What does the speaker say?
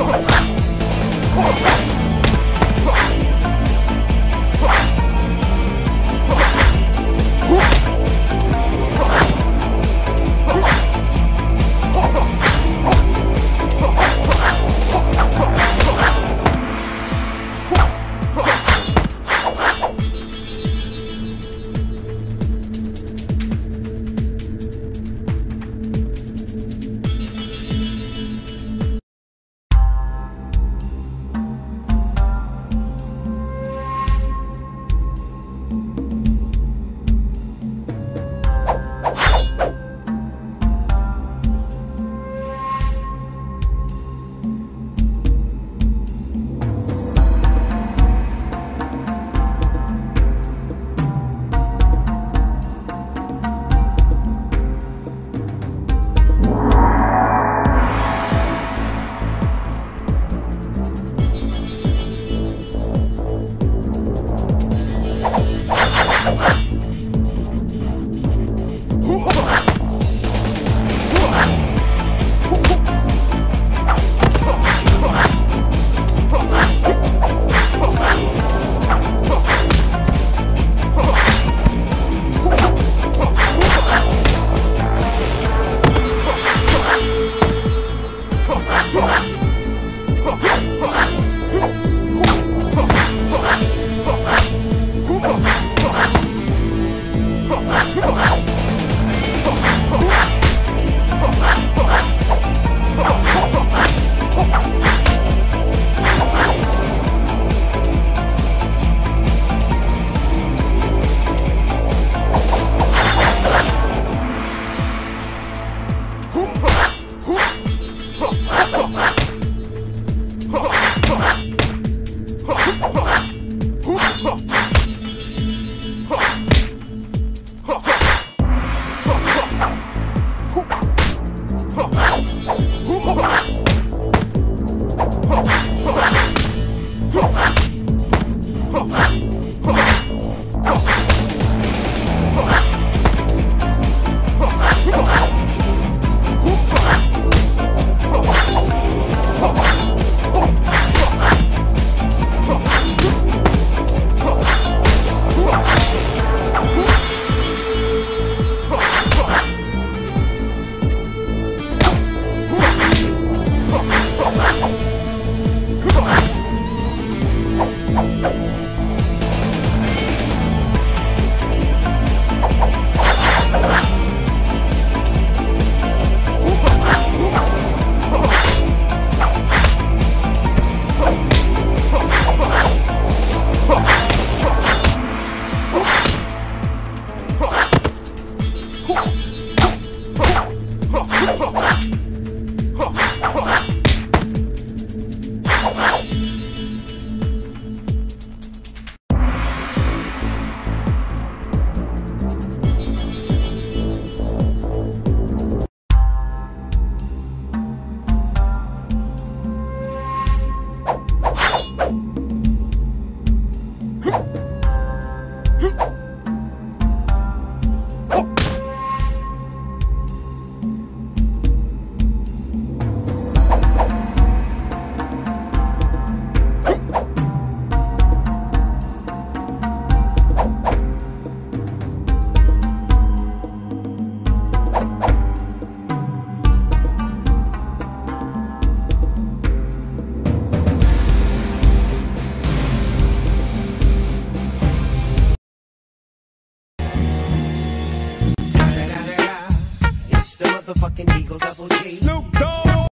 Oh, my God.